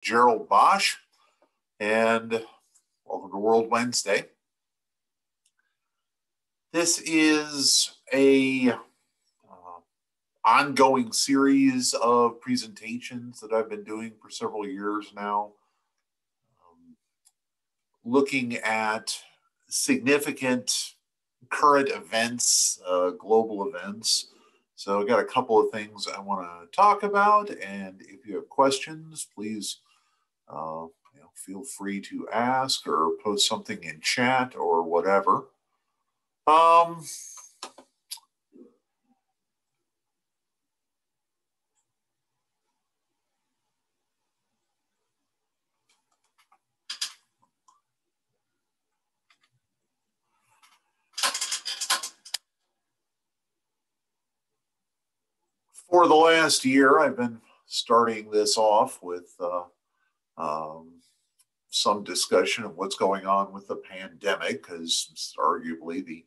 Gerald Bosch, and welcome to World Wednesday. This is a uh, ongoing series of presentations that I've been doing for several years now, um, looking at significant current events, uh, global events, so I've got a couple of things I want to talk about, and if you have questions, please uh, you know, feel free to ask or post something in chat or whatever. Um, for the last year, I've been starting this off with uh, um, some discussion of what's going on with the pandemic, because it's arguably the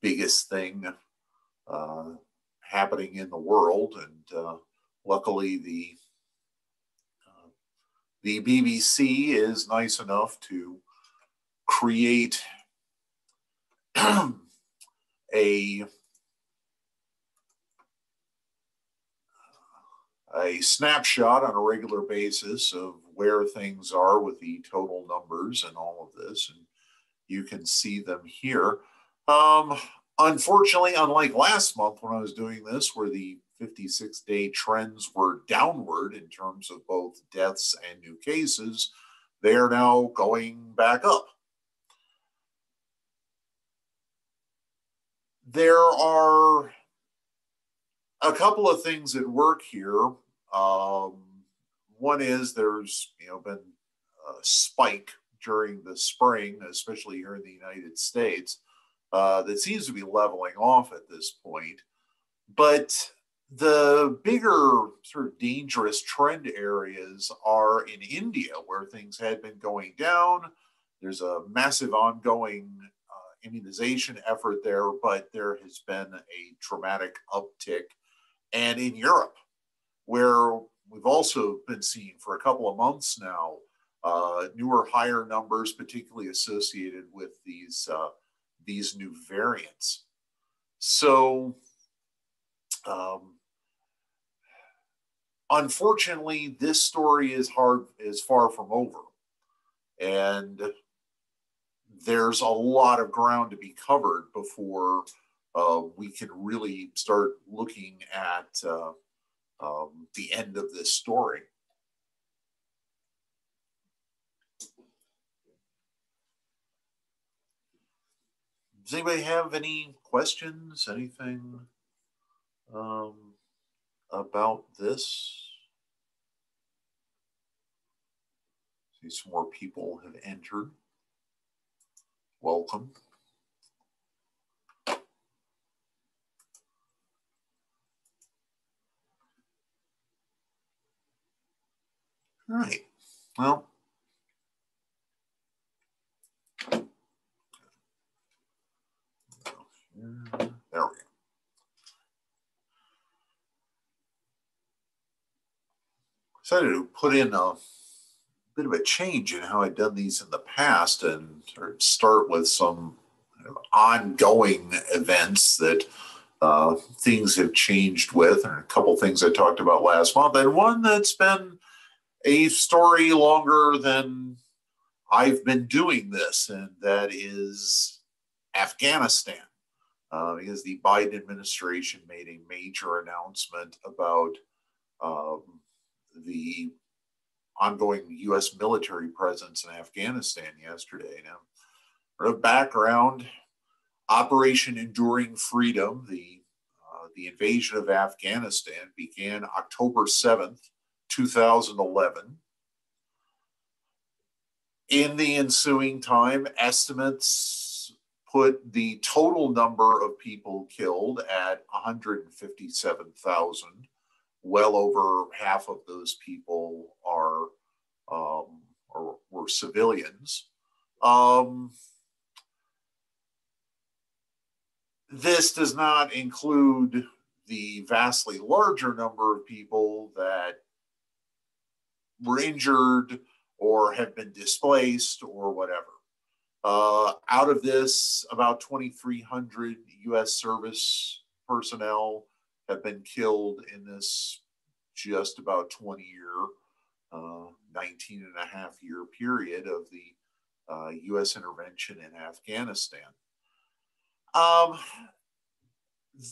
biggest thing uh, happening in the world. And uh, luckily, the uh, the BBC is nice enough to create a a snapshot on a regular basis of where things are with the total numbers and all of this. And you can see them here. Um, unfortunately, unlike last month when I was doing this, where the 56 day trends were downward in terms of both deaths and new cases, they are now going back up. There are a couple of things at work here um, one is there's you know been a spike during the spring, especially here in the United States, uh, that seems to be leveling off at this point. But the bigger sort of dangerous trend areas are in India, where things had been going down. There's a massive ongoing uh, immunization effort there, but there has been a dramatic uptick. And in Europe, where we've also been seeing for a couple of months now uh, newer higher numbers, particularly associated with these uh, these new variants. So, um, unfortunately, this story is hard is far from over, and there's a lot of ground to be covered before uh, we can really start looking at uh, um, the end of this story. Does anybody have any questions, anything um, about this? See some more people have entered. Welcome. All right. Well, there we go. Decided to put in a bit of a change in how I've done these in the past and start with some ongoing events that uh, things have changed with, and a couple things I talked about last month, and one that's been a story longer than I've been doing this, and that is Afghanistan. Uh, because the Biden administration made a major announcement about um, the ongoing U.S. military presence in Afghanistan yesterday. Now, for background, Operation Enduring Freedom, the uh, the invasion of Afghanistan, began October 7th, 2011. In the ensuing time, estimates put the total number of people killed at 157,000. Well over half of those people are um, or were civilians. Um, this does not include the vastly larger number of people that were injured or have been displaced or whatever. Uh, out of this, about 2,300 U.S. service personnel have been killed in this just about 20 year, uh, 19 and a half year period of the uh, U.S. intervention in Afghanistan. Um,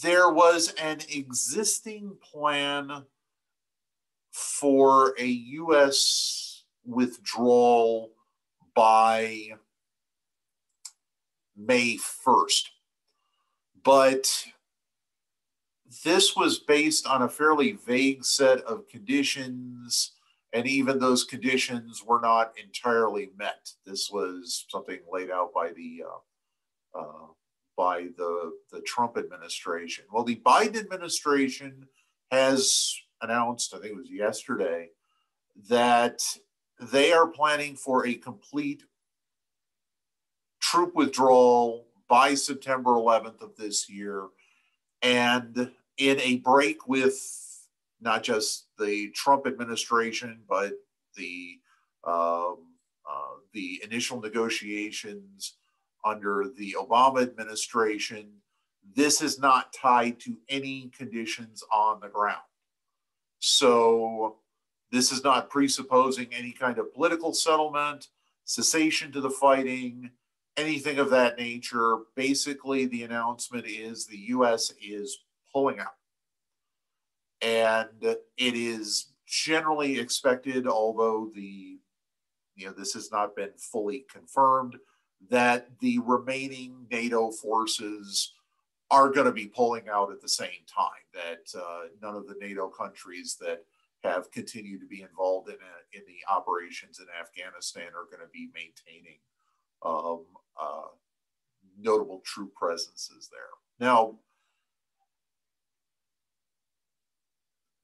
there was an existing plan for a U.S. withdrawal by May 1st. But this was based on a fairly vague set of conditions, and even those conditions were not entirely met. This was something laid out by the uh, uh, by the the Trump administration. Well, the Biden administration has announced, I think it was yesterday, that they are planning for a complete troop withdrawal by September 11th of this year. And in a break with not just the Trump administration, but the um, uh, the initial negotiations under the Obama administration, this is not tied to any conditions on the ground. So this is not presupposing any kind of political settlement, cessation to the fighting, anything of that nature. Basically, the announcement is the U.S. is pulling out. And it is generally expected, although the you know this has not been fully confirmed, that the remaining NATO forces are going to be pulling out at the same time. That uh, none of the NATO countries that have continued to be involved in a, in the operations in Afghanistan are going to be maintaining um, uh, notable troop presences there. Now,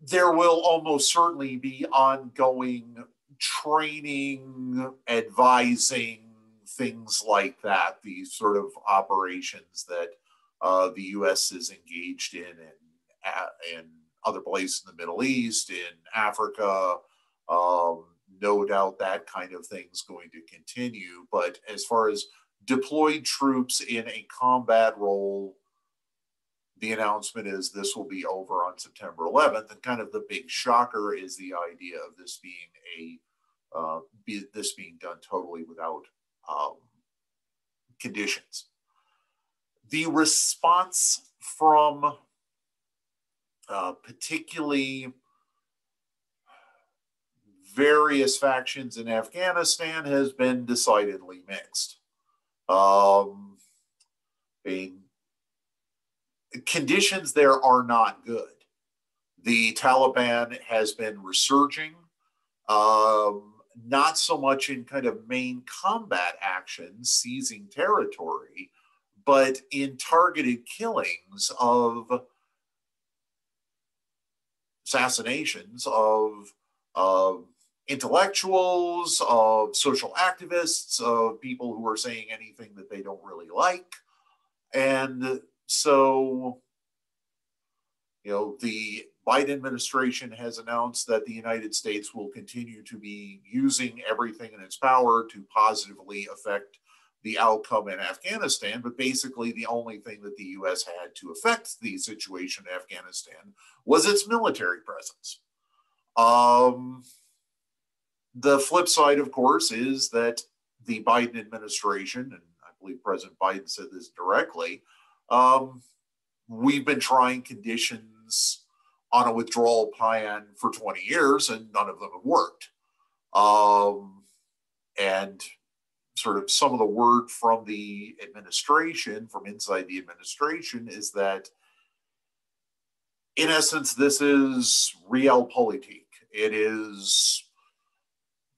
there will almost certainly be ongoing training, advising, things like that, these sort of operations that uh, the U.S. is engaged in in, in other places in the Middle East, in Africa. Um, no doubt that kind of thing is going to continue. But as far as deployed troops in a combat role, the announcement is this will be over on September 11th. And kind of the big shocker is the idea of this being a uh, be, this being done totally without um, conditions. The response from uh, particularly various factions in Afghanistan has been decidedly mixed. Um, conditions there are not good. The Taliban has been resurging. Um, not so much in kind of main combat actions, seizing territory, but in targeted killings of assassinations of, intellectuals, of social activists, of people who are saying anything that they don't really like. And so, you know, the Biden administration has announced that the United States will continue to be using everything in its power to positively affect the outcome in Afghanistan. But basically, the only thing that the U.S. had to affect the situation in Afghanistan was its military presence. Um, the flip side, of course, is that the Biden administration, and I believe President Biden said this directly, um, we've been trying conditions on a withdrawal plan for 20 years and none of them have worked. Um, and sort of some of the word from the administration, from inside the administration, is that in essence, this is realpolitik. It is,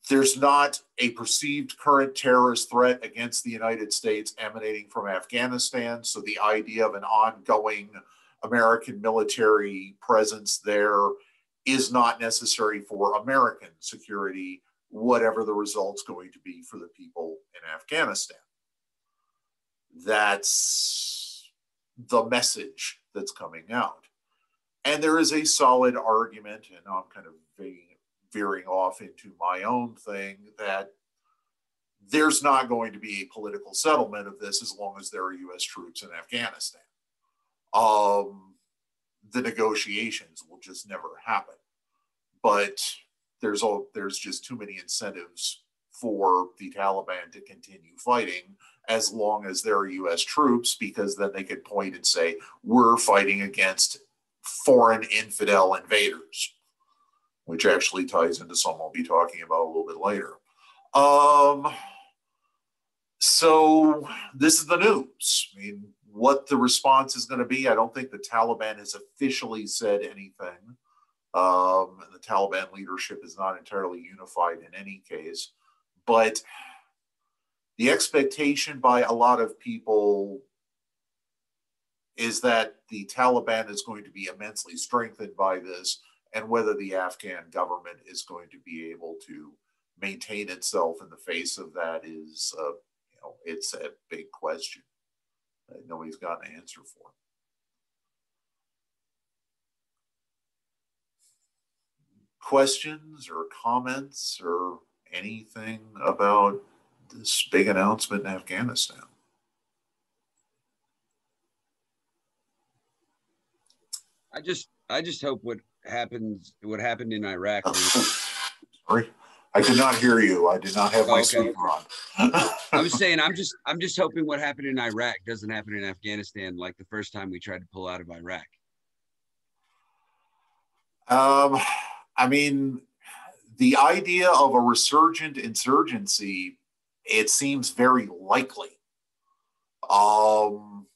there's not a perceived current terrorist threat against the United States emanating from Afghanistan. So the idea of an ongoing American military presence there is not necessary for American security, whatever the result's going to be for the people in Afghanistan. That's the message that's coming out. And there is a solid argument, and I'm kind of veering off into my own thing that there's not going to be a political settlement of this as long as there are US troops in Afghanistan. Um, the negotiations will just never happen. But there's all there's just too many incentives for the Taliban to continue fighting as long as there are US troops, because then they could point and say, we're fighting against foreign infidel invaders, which actually ties into something I'll be talking about a little bit later. Um, so this is the news. I mean, what the response is going to be, I don't think the Taliban has officially said anything. Um, the Taliban leadership is not entirely unified in any case, but the expectation by a lot of people is that the Taliban is going to be immensely strengthened by this, and whether the Afghan government is going to be able to maintain itself in the face of that is, uh, you know, it's a big question that nobody's got an answer for. Questions or comments or anything about this big announcement in Afghanistan? I just I just hope what happens what happened in Iraq. Sorry, I did not hear you. I did not have my okay. speaker on. I was saying I'm just I'm just hoping what happened in Iraq doesn't happen in Afghanistan like the first time we tried to pull out of Iraq. Um, I mean, the idea of a resurgent insurgency, it seems very likely. Um,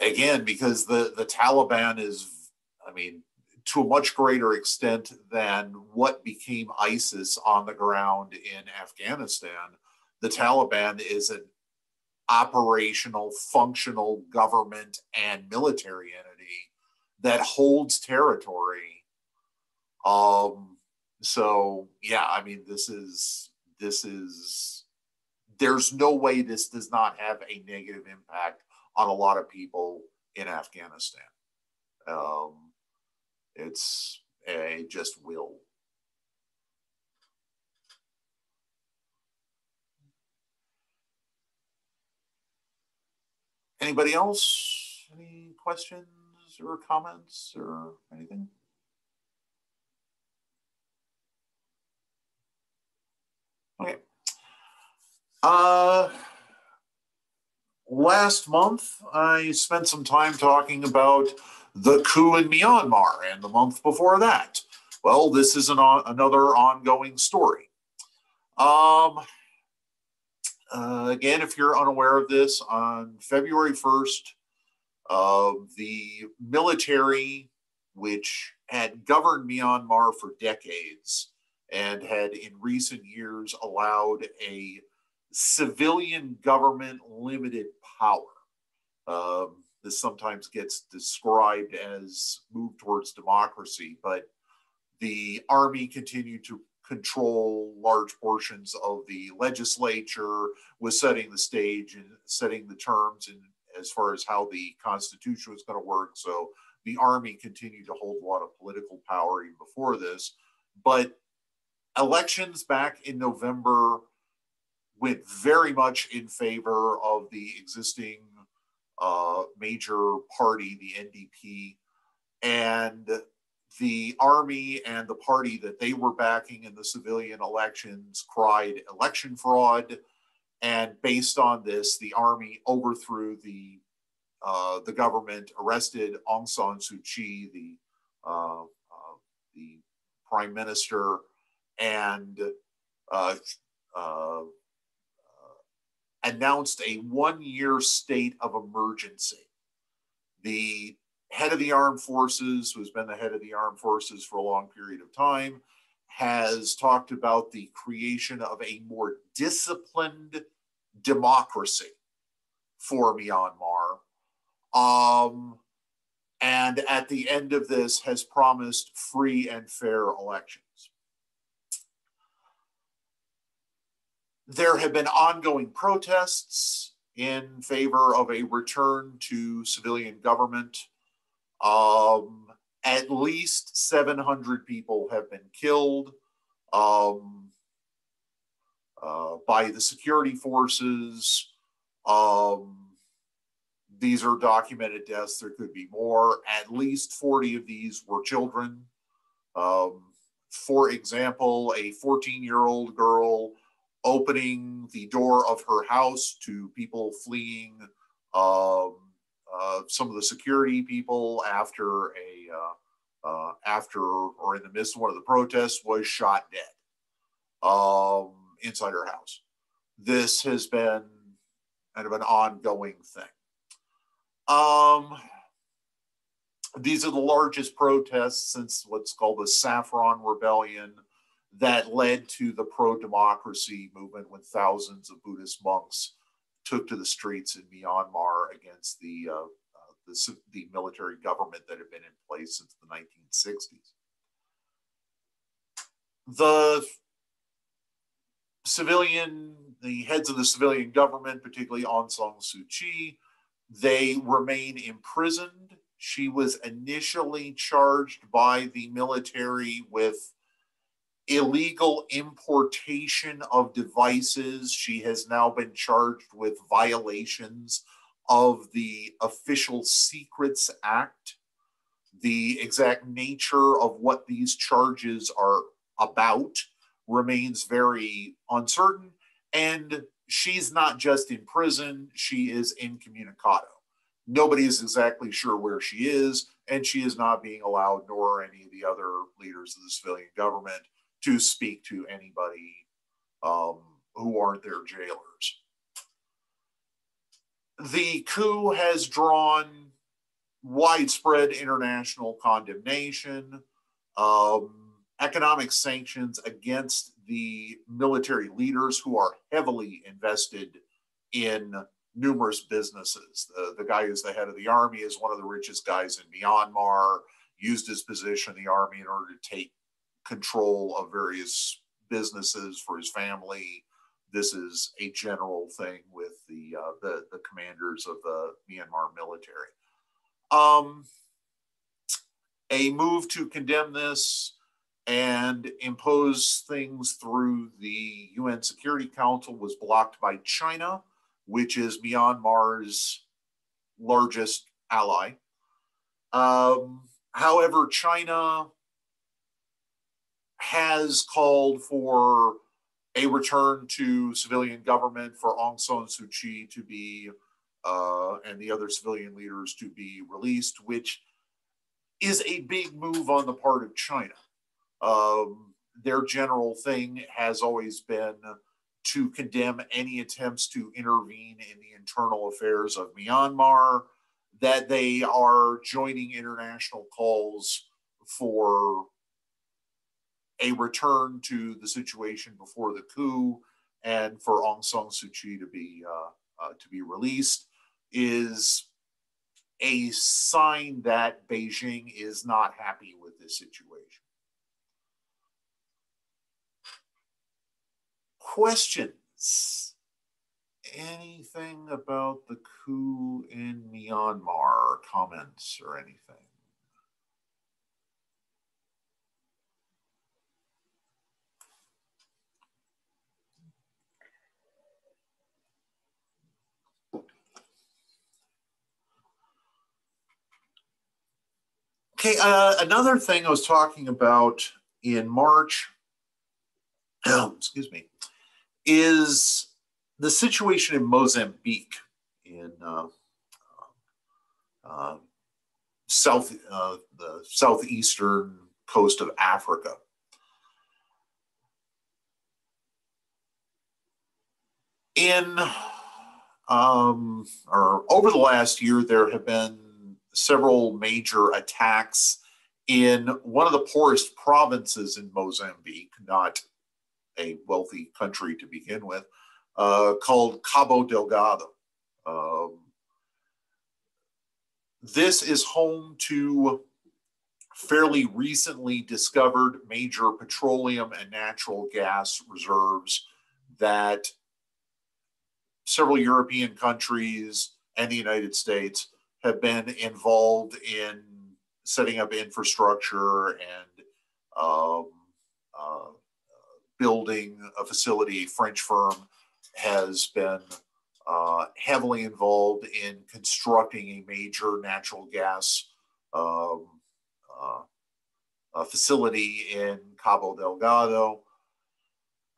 again, because the, the Taliban is, I mean, to a much greater extent than what became ISIS on the ground in Afghanistan, the Taliban is an operational, functional government and military entity that holds territory. Um, so yeah, I mean, this is this is there's no way this does not have a negative impact on a lot of people in Afghanistan. Um, it's a just will. Anybody else? Any questions or comments or anything? Okay. Uh, last month, I spent some time talking about the coup in Myanmar, and the month before that. Well, this is an, another ongoing story. Um, uh, again, if you're unaware of this, on February 1st, uh, the military, which had governed Myanmar for decades and had in recent years allowed a civilian government limited power. Um, this sometimes gets described as move towards democracy, but the army continued to control large portions of the legislature, was setting the stage and setting the terms and as far as how the constitution was going to work. So the army continued to hold a lot of political power even before this. But elections back in November went very much in favor of the existing uh, major party, the NDP, and the army and the party that they were backing in the civilian elections cried election fraud. And based on this, the army overthrew the uh, the government, arrested Aung San Suu Kyi, the uh, uh the prime minister, and uh, uh, announced a one year state of emergency. The head of the armed forces, who's been the head of the armed forces for a long period of time, has talked about the creation of a more disciplined democracy for Myanmar. Um, and at the end of this, has promised free and fair elections. There have been ongoing protests in favor of a return to civilian government. Um, at least 700 people have been killed um, uh, by the security forces. Um, these are documented deaths. There could be more. At least 40 of these were children. Um, for example, a 14 year old girl opening the door of her house to people fleeing um, uh, some of the security people after a uh, uh, after or in the midst of one of the protests was shot dead um, inside her house. This has been kind of an ongoing thing. Um, these are the largest protests since what's called the Saffron Rebellion that led to the pro democracy movement when thousands of Buddhist monks took to the streets in Myanmar against the, uh, uh, the, the, military government that had been in place since the 1960s. The civilian, the heads of the civilian government, particularly Aung San Suu Kyi, they remain imprisoned. She was initially charged by the military with illegal importation of devices. She has now been charged with violations of the Official Secrets Act. The exact nature of what these charges are about remains very uncertain. And she's not just in prison, she is incommunicado. Nobody is exactly sure where she is, and she is not being allowed, nor any of the other leaders of the civilian government, to speak to anybody um, who aren't their jailers. The coup has drawn widespread international condemnation, um, economic sanctions against the military leaders who are heavily invested in numerous businesses. The, the guy who's the head of the army is one of the richest guys in Myanmar, used his position in the army in order to take control of various businesses for his family. This is a general thing with the uh, the, the commanders of the Myanmar military. Um, a move to condemn this and impose things through the UN Security Council was blocked by China, which is Myanmar's largest ally. Um, however, China has called for a return to civilian government for Aung San Suu Kyi to be uh, and the other civilian leaders to be released, which is a big move on the part of China. Um, their general thing has always been to condemn any attempts to intervene in the internal affairs of Myanmar, that they are joining international calls for a return to the situation before the coup and for Aung San Suu Kyi to be uh, uh, to be released is a sign that Beijing is not happy with this situation. Questions? Anything about the coup in Myanmar? Comments or anything? Okay, uh, another thing I was talking about in March, excuse me, is the situation in Mozambique in uh, uh, south uh, the southeastern coast of Africa. In um, or over the last year, there have been several major attacks in one of the poorest provinces in Mozambique, not a wealthy country to begin with, uh, called Cabo Delgado. Um, this is home to fairly recently discovered major petroleum and natural gas reserves that several European countries and the United States have been involved in setting up infrastructure and um, uh, building a facility. French firm has been uh, heavily involved in constructing a major natural gas um, uh, facility in Cabo Delgado.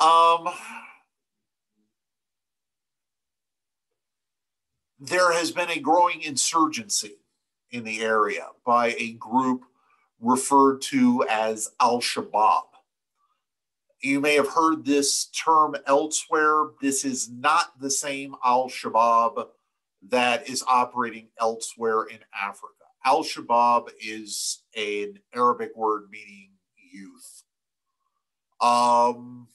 Um, there has been a growing insurgency in the area by a group referred to as Al Shabaab. You may have heard this term elsewhere. This is not the same Al Shabaab that is operating elsewhere in Africa. Al Shabaab is an Arabic word meaning youth. Um,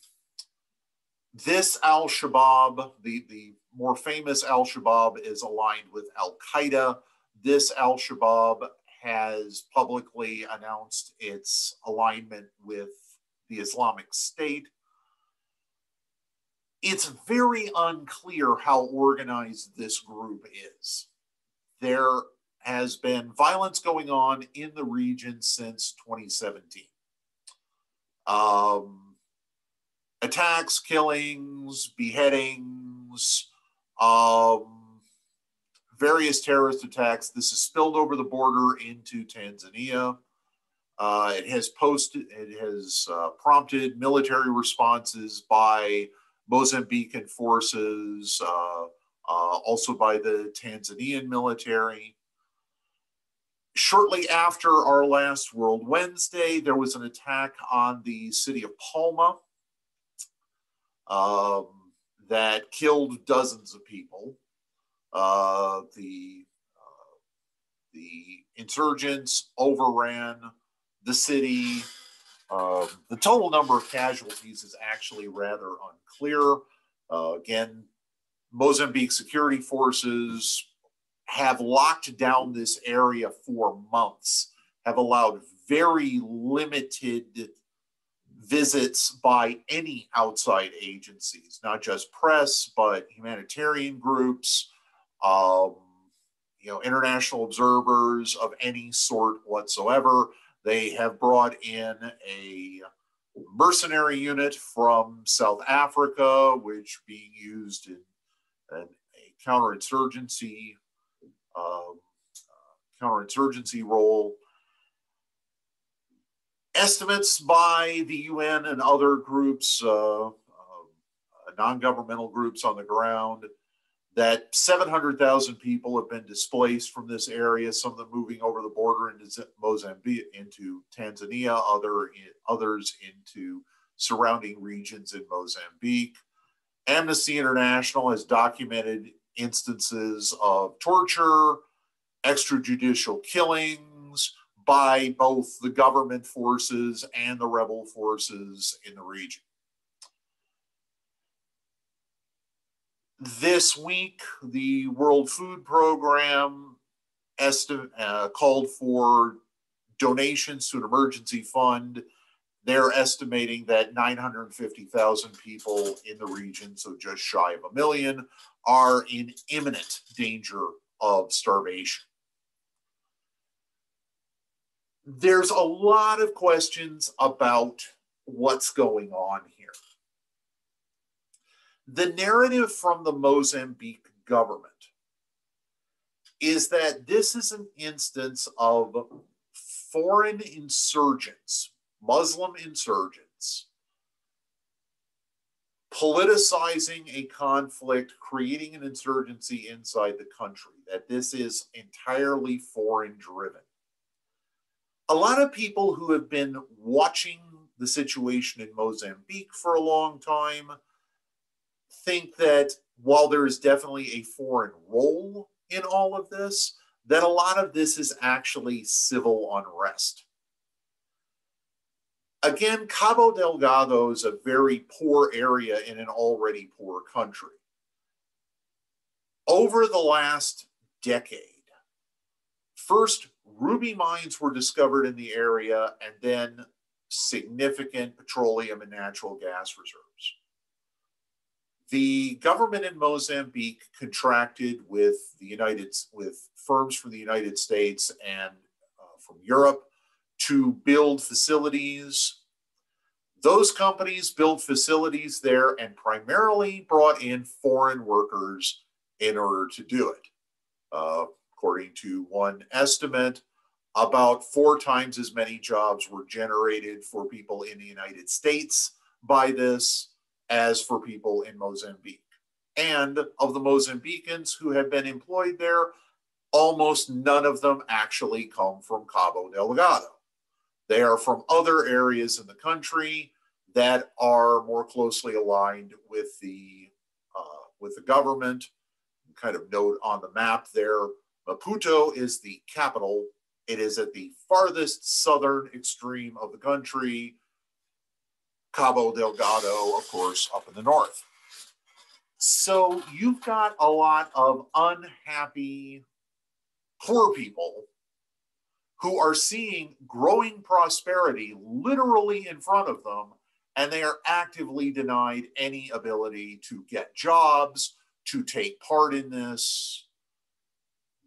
this Al Shabaab, the, the more famous Al Shabaab, is aligned with Al Qaeda. This Al Shabaab has publicly announced its alignment with the Islamic State. It's very unclear how organized this group is. There has been violence going on in the region since 2017. Um, attacks, killings, beheadings, um, various terrorist attacks. This has spilled over the border into Tanzania. Uh, it has posted, it has uh, prompted military responses by Mozambican forces, uh, uh also by the Tanzanian military. Shortly after our last World Wednesday, there was an attack on the city of Palma. Um, that killed dozens of people. Uh, the uh, the insurgents overran the city. Uh, the total number of casualties is actually rather unclear. Uh, again, Mozambique security forces have locked down this area for months, have allowed very limited visits by any outside agencies, not just press, but humanitarian groups, um, you know, international observers of any sort whatsoever. They have brought in a mercenary unit from South Africa, which being used in, a counterinsurgency um, uh, counterinsurgency role estimates by the UN and other groups, uh, uh, non governmental groups on the ground, that 700,000 people have been displaced from this area, some of them moving over the border into Mozambique, into Tanzania, other, others into surrounding regions in Mozambique. Amnesty International has documented instances of torture, extrajudicial killings, by both the government forces and the rebel forces in the region. This week, the World Food Program uh, called for donations to an emergency fund. They're estimating that 950,000 people in the region, so just shy of a million, are in imminent danger of starvation there's a lot of questions about what's going on here. The narrative from the Mozambique government is that this is an instance of foreign insurgents, Muslim insurgents, politicizing a conflict, creating an insurgency inside the country, that this is entirely foreign driven a lot of people who have been watching the situation in Mozambique for a long time think that while there is definitely a foreign role in all of this, that a lot of this is actually civil unrest. Again, Cabo Delgado is a very poor area in an already poor country. Over the last decade, first ruby mines were discovered in the area and then significant petroleum and natural gas reserves. The government in Mozambique contracted with the United with firms from the United States and uh, from Europe to build facilities. Those companies built facilities there and primarily brought in foreign workers in order to do it. Uh, according to one estimate, about four times as many jobs were generated for people in the United States by this as for people in Mozambique. And of the Mozambicans who have been employed there, almost none of them actually come from Cabo Delgado. They are from other areas in the country that are more closely aligned with the uh, with the government. Kind of note on the map there, Maputo is the capital. It is at the farthest southern extreme of the country. Cabo Delgado, of course, up in the north. So you've got a lot of unhappy poor people who are seeing growing prosperity literally in front of them, and they are actively denied any ability to get jobs, to take part in this.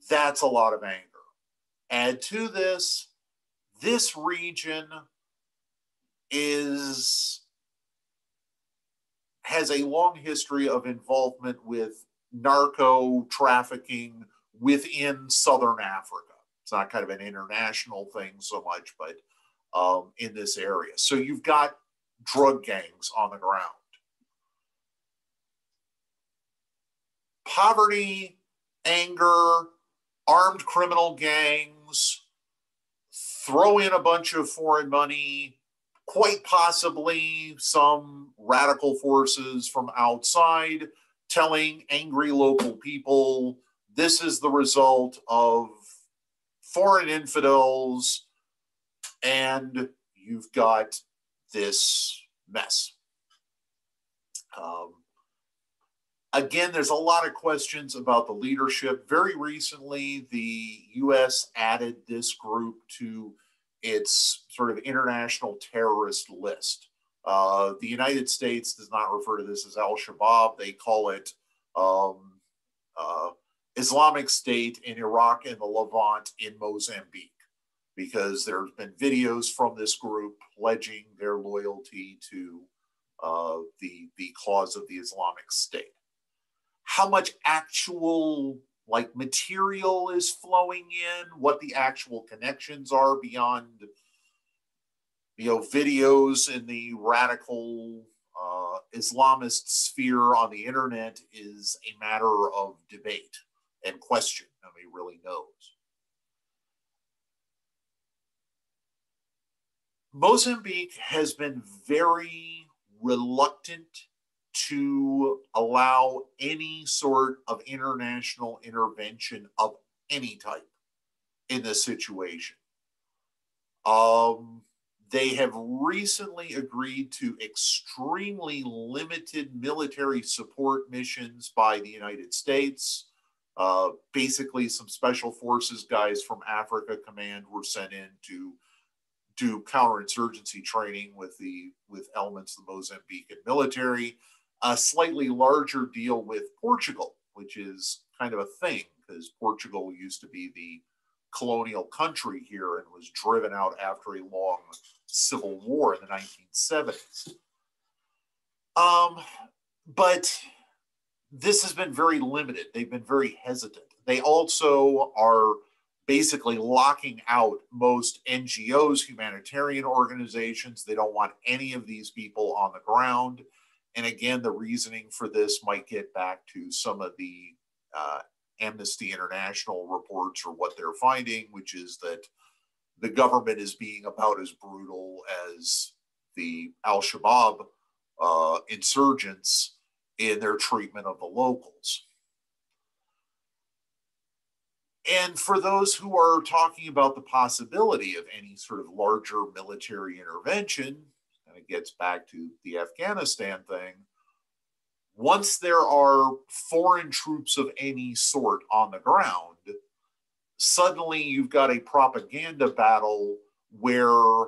That's a lot of anger. Add to this, this region is has a long history of involvement with narco trafficking within southern Africa. It's not kind of an international thing so much, but um, in this area. So you've got drug gangs on the ground. Poverty, anger, armed criminal gangs, throw in a bunch of foreign money, quite possibly some radical forces from outside telling angry local people this is the result of foreign infidels, and you've got this mess. Um, again, there's a lot of questions about the leadership. Very recently, the U.S. added this group to its sort of international terrorist list. Uh, the United States does not refer to this as Al Shabaab, they call it um, uh, Islamic State in Iraq and the Levant in Mozambique, because there have been videos from this group pledging their loyalty to uh, the, the cause of the Islamic State. How much actual like material is flowing in, what the actual connections are beyond you know videos in the radical uh, Islamist sphere on the internet is a matter of debate and question. Nobody really knows. Mozambique has been very reluctant to allow any sort of international intervention of any type in this situation. Um, they have recently agreed to extremely limited military support missions by the United States. Uh, basically, some special forces guys from Africa Command were sent in to do counterinsurgency training with the with elements of the Mozambican military. A slightly larger deal with Portugal, which is kind of a thing because Portugal used to be the colonial country here and was driven out after a long civil war in the 1970s. Um, but this has been very limited. They've been very hesitant. They also are basically locking out most NGOs, humanitarian organizations. They don't want any of these people on the ground. And again, the reasoning for this might get back to some of the uh, Amnesty International reports or what they're finding, which is that the government is being about as brutal as the Al Shabaab uh, insurgents in their treatment of the locals. And for those who are talking about the possibility of any sort of larger military intervention, gets back to the Afghanistan thing, once there are foreign troops of any sort on the ground, suddenly you've got a propaganda battle where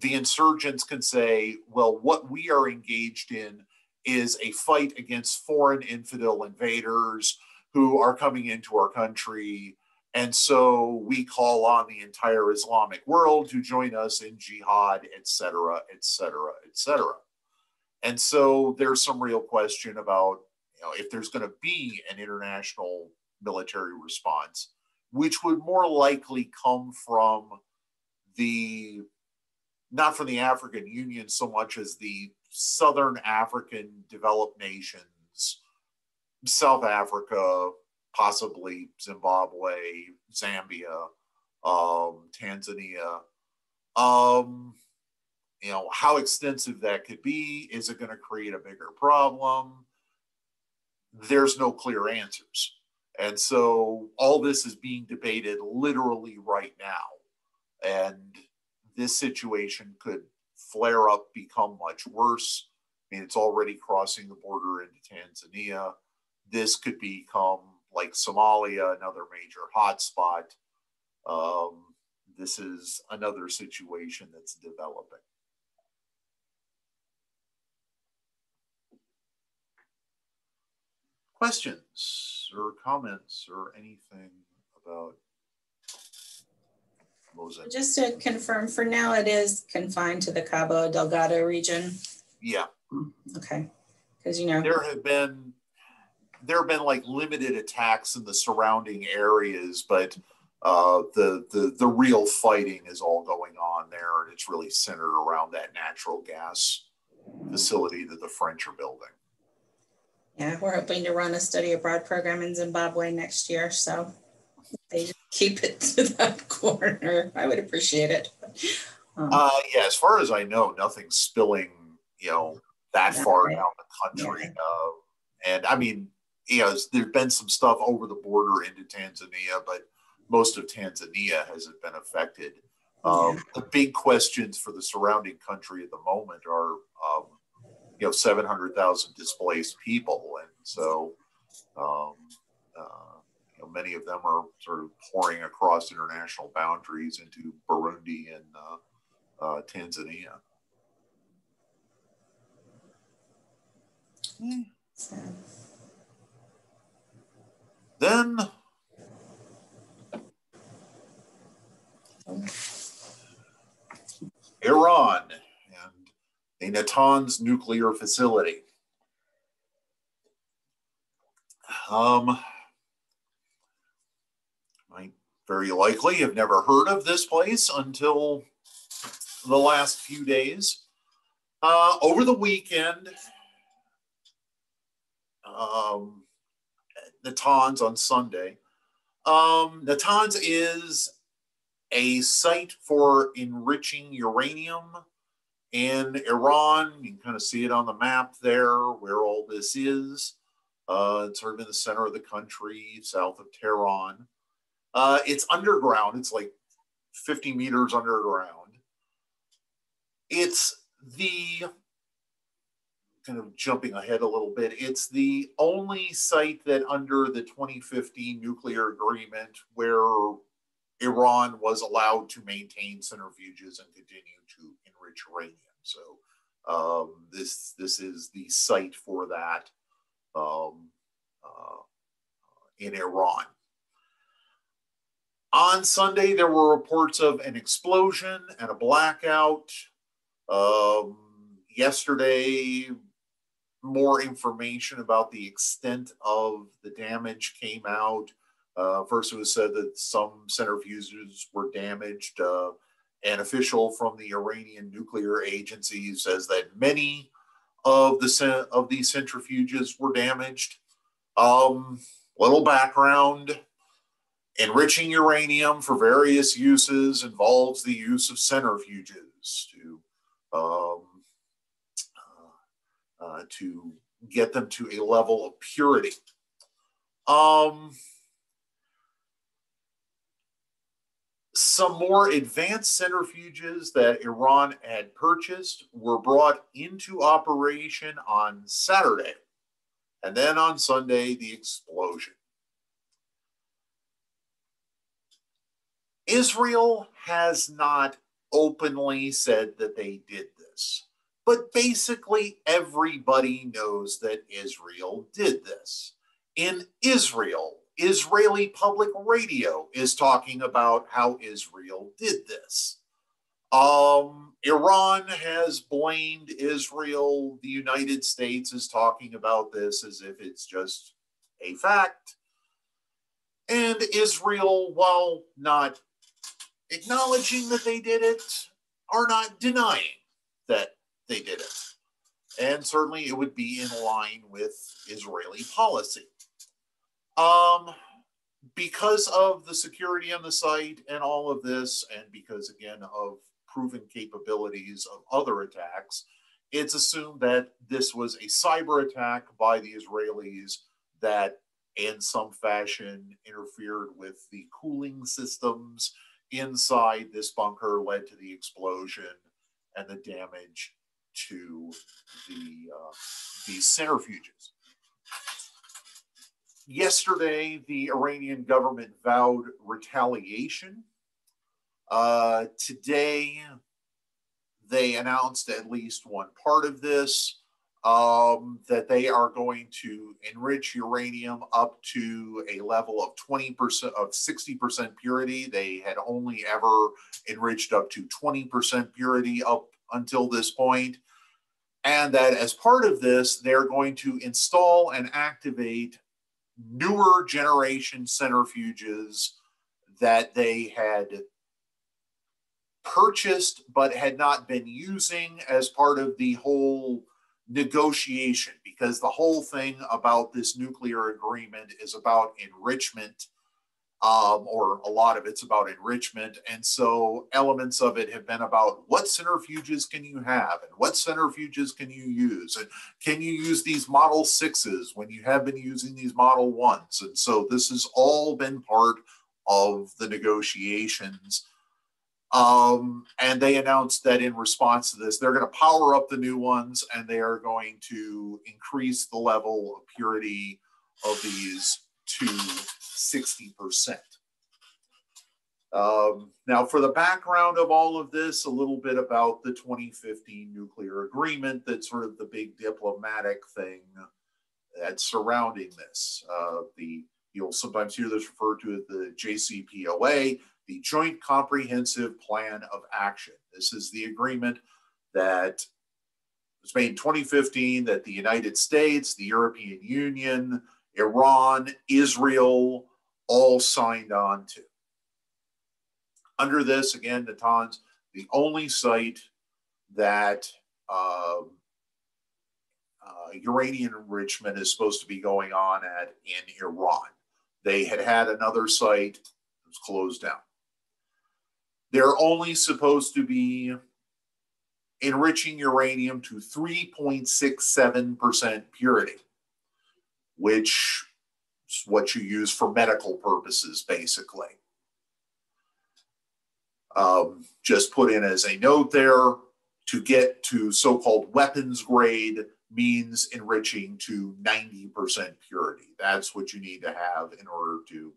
the insurgents can say, well, what we are engaged in is a fight against foreign infidel invaders who are coming into our country And so we call on the entire Islamic world to join us in jihad, et cetera, et cetera, et cetera. And so there's some real question about you know, if there's going to be an international military response, which would more likely come from the not from the African Union so much as the Southern African developed nations, South Africa, possibly Zimbabwe, Zambia, um, Tanzania. Um, you know, how extensive that could be. Is it going to create a bigger problem? There's no clear answers. And so all this is being debated literally right now. And this situation could flare up, become much worse. I mean, it's already crossing the border into Tanzania. This could become like Somalia, another major hotspot. Um, this is another situation that's developing. Questions or comments or anything about Mozambique? Just to confirm, for now it is confined to the Cabo Delgado region. Yeah. Okay. Because you know there have been there have been like limited attacks in the surrounding areas, but uh, the the the real fighting is all going on there, and it's really centered around that natural gas facility that the French are building. Yeah, we're hoping to run a study abroad program in Zimbabwe next year, so they just keep it to that corner. I would appreciate it. Um, uh, yeah, as far as I know, nothing's spilling, you know, that far down the country. Yeah. Uh, and I mean, you know, there's been some stuff over the border into Tanzania, but most of Tanzania hasn't been affected. Um, The big questions for the surrounding country at the moment are, um, you know, 700,000 displaced people. And so, um, uh, you know, many of them are sort of pouring across international boundaries into Burundi and uh, uh, Tanzania. Mm. Then Iran and the Natanz nuclear facility. Um, I very likely have never heard of this place until the last few days. Uh, over the weekend, um, Natanz on Sunday. Um, Natanz is a site for enriching uranium in Iran. You can kind of see it on the map there where all this is. Uh, it's sort of in the center of the country, south of Tehran. Uh, it's underground, it's like 50 meters underground. It's the kind of jumping ahead a little bit, it's the only site that under the 2015 nuclear agreement where Iran was allowed to maintain centrifuges and continue to enrich uranium. So um, this this is the site for that um, uh, in Iran. On Sunday, there were reports of an explosion and a blackout. Um, yesterday, more information about the extent of the damage came out. Uh, first, it was said that some centrifuges were damaged. Uh, an official from the Iranian nuclear agency says that many of the of these centrifuges were damaged. Um, little background: enriching uranium for various uses involves the use of centrifuges to um, uh, to get them to a level of purity. Um, some more advanced centrifuges that Iran had purchased were brought into operation on Saturday. And then on Sunday, the explosion. Israel has not openly said that they did this. But basically, everybody knows that Israel did this. In Israel, Israeli public radio is talking about how Israel did this. Um, Iran has blamed Israel. The United States is talking about this as if it's just a fact. And Israel, while not acknowledging that they did it, are not denying that they did it. And certainly it would be in line with Israeli policy. Um, because of the security on the site and all of this, and because again of proven capabilities of other attacks, it's assumed that this was a cyber attack by the Israelis that in some fashion interfered with the cooling systems inside this bunker, led to the explosion and the damage to the uh, these centrifuges. Yesterday, the Iranian government vowed retaliation. Uh, today, they announced at least one part of this um, that they are going to enrich uranium up to a level of 20% of 60% purity. They had only ever enriched up to 20% purity up until this point. And that as part of this, they're going to install and activate newer generation centrifuges that they had purchased but had not been using as part of the whole negotiation because the whole thing about this nuclear agreement is about enrichment um, or a lot of it's about enrichment. And so elements of it have been about what centrifuges can you have and what centrifuges can you use? And can you use these Model 6s when you have been using these Model 1s? And so this has all been part of the negotiations. Um, and they announced that in response to this, they're going to power up the new ones and they are going to increase the level of purity of these to 60%. Um, now, for the background of all of this, a little bit about the 2015 nuclear agreement that's sort of the big diplomatic thing that's surrounding this. Uh, the You'll sometimes hear this referred to as the JCPOA, the Joint Comprehensive Plan of Action. This is the agreement that was made in 2015 that the United States, the European Union, Iran, Israel all signed on to. Under this, again, Natanz, the only site that uh, uh, uranium enrichment is supposed to be going on at in Iran. They had had another site that was closed down. They're only supposed to be enriching uranium to 3.67% purity which is what you use for medical purposes, basically. Um, just put in as a note there to get to so called weapons grade means enriching to 90% purity. That's what you need to have in order to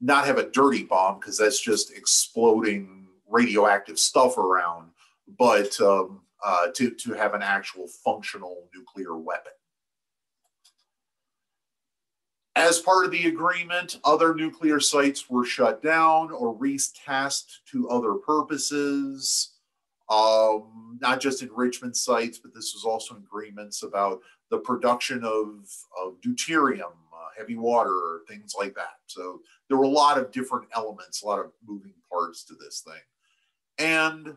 not have a dirty bomb, because that's just exploding radioactive stuff around, but um, uh, to, to have an actual functional nuclear weapon. As part of the agreement, other nuclear sites were shut down or recast to other purposes, um, not just enrichment sites, but this was also agreements about the production of, of deuterium, uh, heavy water, things like that. So there were a lot of different elements, a lot of moving parts to this thing. And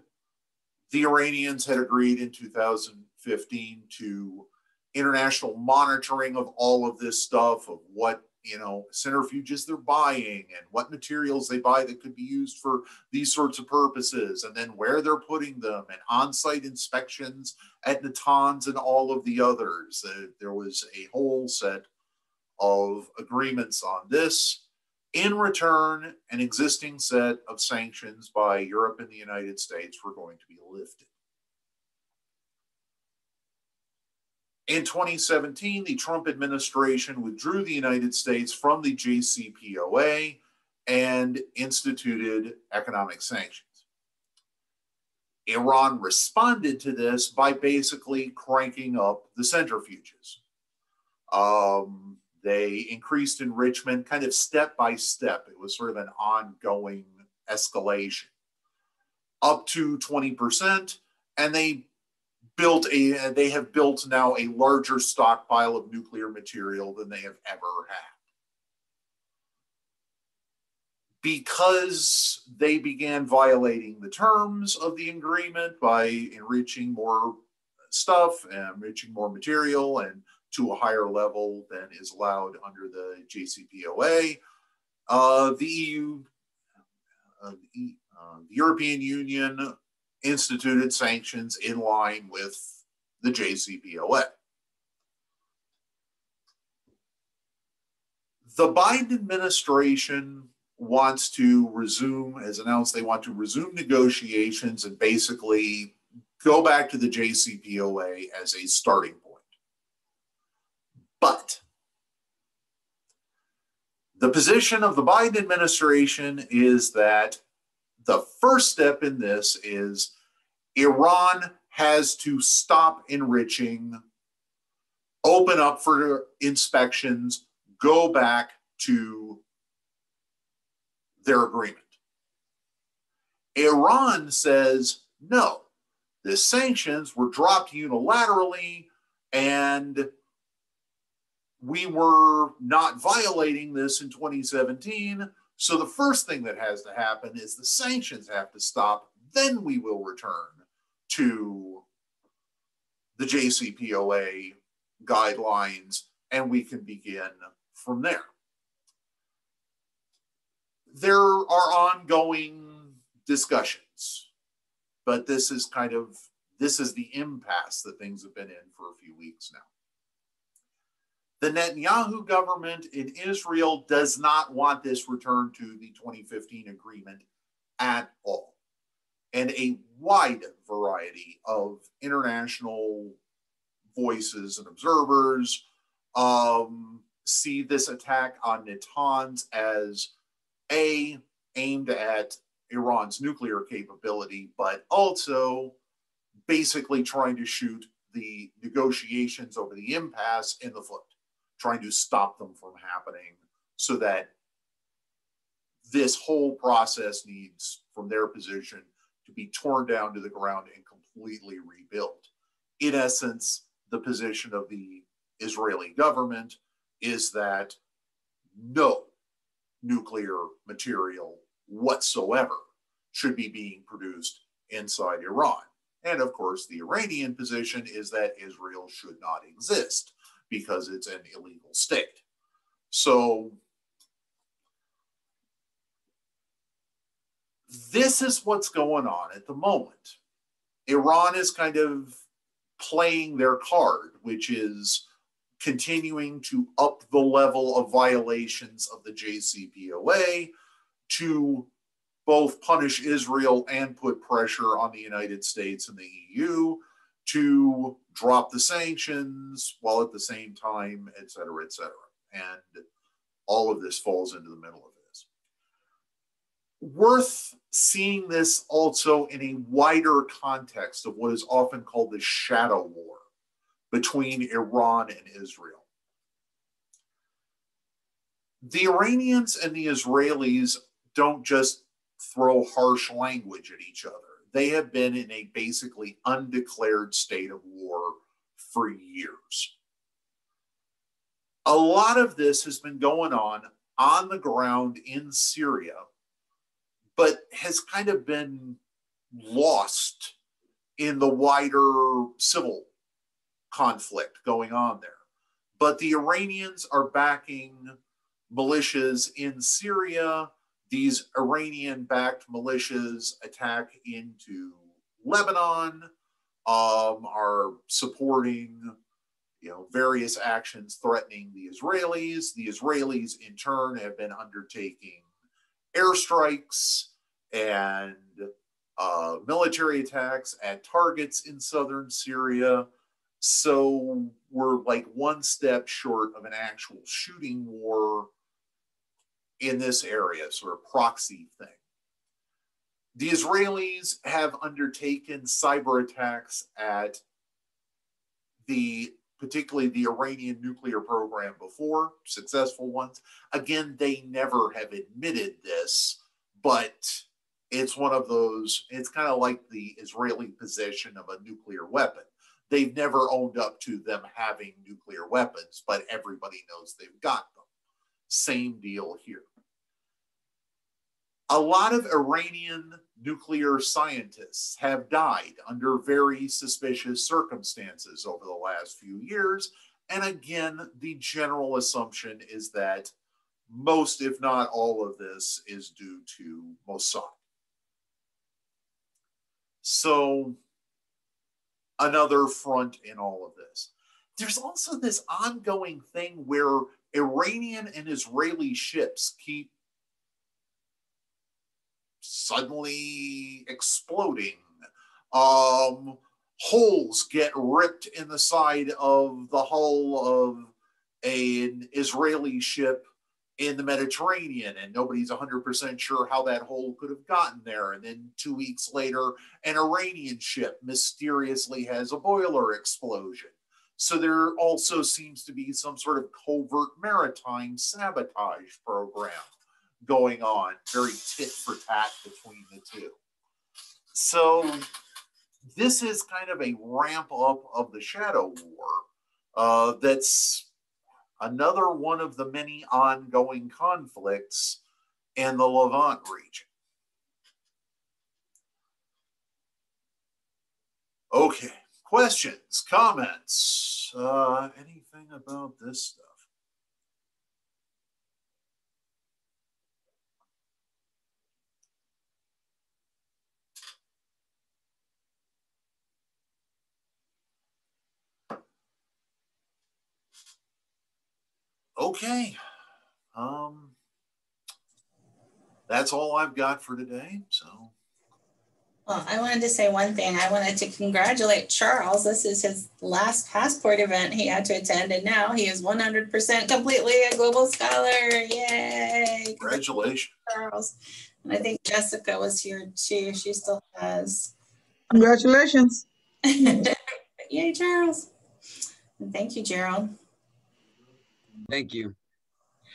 the Iranians had agreed in 2015 to international monitoring of all of this stuff of what you know centrifuges they're buying and what materials they buy that could be used for these sorts of purposes and then where they're putting them and on-site inspections at Natanz and all of the others. Uh, there was a whole set of agreements on this. In return an existing set of sanctions by Europe and the United States were going to be lifted In 2017, the Trump administration withdrew the United States from the JCPOA and instituted economic sanctions. Iran responded to this by basically cranking up the centrifuges. Um, They increased enrichment kind of step by step. It was sort of an ongoing escalation up to 20%. And they built a, they have built now a larger stockpile of nuclear material than they have ever had. Because they began violating the terms of the agreement by enriching more stuff and enriching more material and to a higher level than is allowed under the JCPOA. Uh, the EU, uh, the, uh, the European Union instituted sanctions in line with the JCPOA. The Biden administration wants to resume, has announced they want to resume negotiations and basically go back to the JCPOA as a starting point. But the position of the Biden administration is that the first step in this is Iran has to stop enriching, open up for inspections, go back to their agreement. Iran says no, the sanctions were dropped unilaterally and we were not violating this in 2017. So the first thing that has to happen is the sanctions have to stop. Then we will return to the JCPOA guidelines and we can begin from there. There are ongoing discussions, but this is kind of this is the impasse that things have been in for a few weeks now. The Netanyahu government in Israel does not want this return to the 2015 agreement at all. And a wide variety of international voices and observers um, see this attack on Natanz as a aimed at Iran's nuclear capability, but also basically trying to shoot the negotiations over the impasse in the foot trying to stop them from happening so that this whole process needs, from their position, to be torn down to the ground and completely rebuilt. In essence, the position of the Israeli government is that no nuclear material whatsoever should be being produced inside Iran. And of course, the Iranian position is that Israel should not exist because it's an illegal state. So this is what's going on at the moment. Iran is kind of playing their card, which is continuing to up the level of violations of the JCPOA to both punish Israel and put pressure on the United States and the EU to drop the sanctions while at the same time, et cetera, et cetera. And all of this falls into the middle of this. Worth seeing this also in a wider context of what is often called the shadow war between Iran and Israel. The Iranians and the Israelis don't just throw harsh language at each other they have been in a basically undeclared state of war for years. A lot of this has been going on on the ground in Syria, but has kind of been lost in the wider civil conflict going on there. But the Iranians are backing militias in Syria these Iranian backed militias attack into Lebanon, um, are supporting you know, various actions threatening the Israelis. The Israelis, in turn, have been undertaking airstrikes and uh, military attacks at targets in southern Syria. So we're like one step short of an actual shooting war in this area, sort of proxy thing. The Israelis have undertaken cyber attacks at the particularly the Iranian nuclear program before, successful ones. Again, they never have admitted this, but it's one of those, it's kind of like the Israeli possession of a nuclear weapon. They've never owned up to them having nuclear weapons, but everybody knows they've got them. Same deal here. A lot of Iranian nuclear scientists have died under very suspicious circumstances over the last few years. And again, the general assumption is that most, if not all of this, is due to Mossad. So, another front in all of this. There's also this ongoing thing where Iranian and Israeli ships keep suddenly exploding. Um, holes get ripped in the side of the hull of an Israeli ship in the Mediterranean, and nobody's 100% sure how that hole could have gotten there. And then two weeks later, an Iranian ship mysteriously has a boiler explosion. So there also seems to be some sort of covert maritime sabotage program going on, very tit for tat between the two. So this is kind of a ramp up of the shadow war uh, that's another one of the many ongoing conflicts in the Levant region. Okay, questions, comments, uh, anything about this stuff? Okay. Um, that's all I've got for today. So. Well, I wanted to say one thing. I wanted to congratulate Charles. This is his last passport event he had to attend, and now he is 100% completely a global scholar. Yay! Congratulations, Charles. And I think Jessica was here too. She still has. Congratulations. Yay, Charles. And thank you, Gerald. Thank you.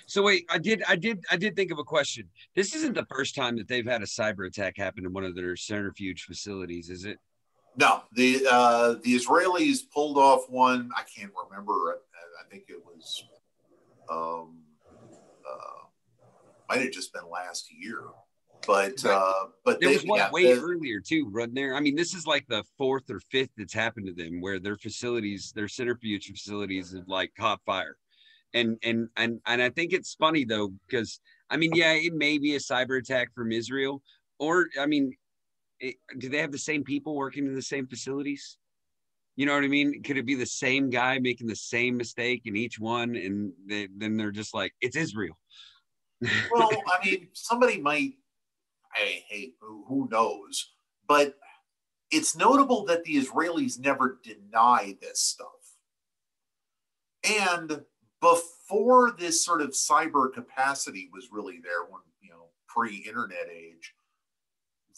So wait, I did, I did, I did think of a question. This isn't the first time that they've had a cyber attack happen in one of their centrifuge facilities, is it? No, the uh, the Israelis pulled off one. I can't remember. I, I think it was, um, uh, might have just been last year. But uh, but there they, was one yeah, way earlier too, wasn't there? I mean, this is like the fourth or fifth that's happened to them, where their facilities, their centrifuge facilities, have like caught fire and and and and I think it's funny though because I mean, yeah, it may be a cyber attack from Israel, or I mean, it, do they have the same people working in the same facilities? You know what I mean? Could it be the same guy making the same mistake in each one, and they, then they're just like, it's Israel. well, I mean, somebody might. Hey, hey, who, who knows? But it's notable that the Israelis never deny this stuff. And before this sort of cyber capacity was really there, when you know pre-internet age,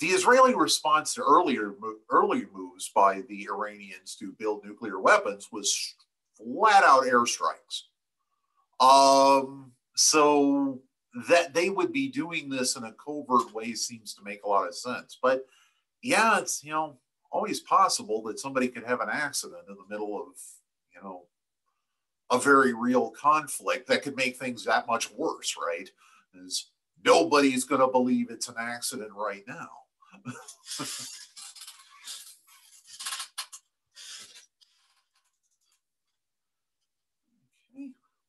the Israeli response to earlier earlier moves by the Iranians to build nuclear weapons was flat out airstrikes. Um, so that they would be doing this in a covert way seems to make a lot of sense. But yeah, it's you know always possible that somebody could have an accident in the middle of you know a very real conflict that could make things that much worse, right? Is nobody's going to believe it's an accident right now. okay.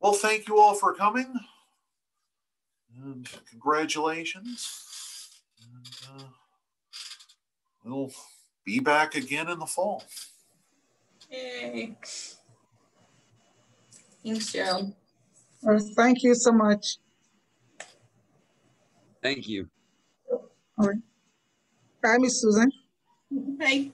Well, thank you all for coming. And congratulations. And, uh, we'll be back again in the fall. Yay. Thanks, Gerald. Uh, thank you so much. Thank you. All right. Bye, Miss Susan. Bye.